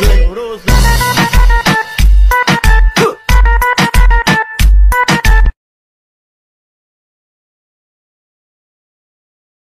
bien.